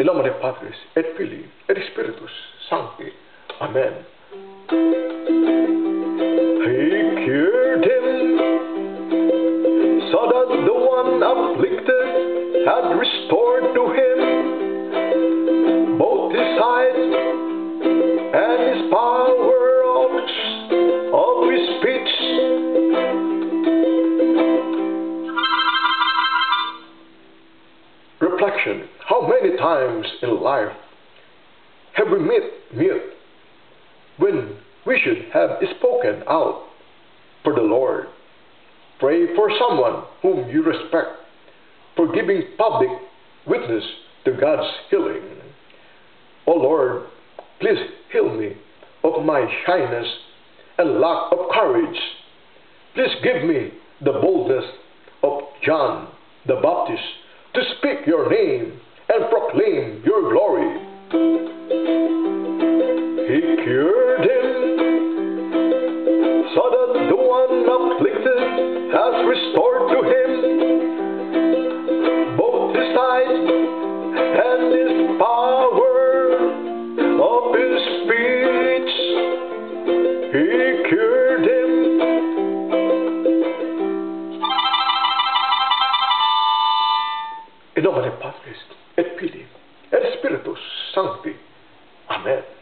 Ελάμανε Πάτρις, ερ Φίλοι, ερ Σπίριτους, Αμέν. Reflection How many times in life have we met mute when we should have spoken out for the Lord? Pray for someone whom you respect for giving public witness to God's healing. O Lord, please heal me of my shyness and lack of courage. Please give me the boldness of John the Baptist to speak your name In nome del Padre, et Fili, et Spiritus Sancti. Amen.